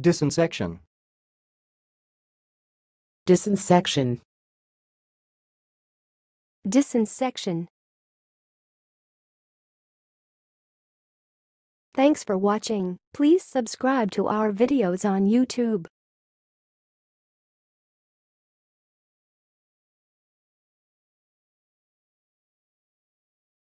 Disinsection. disinsection, Disinsection. Thanks for watching. Please subscribe to our videos on YouTube.